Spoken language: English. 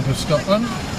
Bank of Scotland.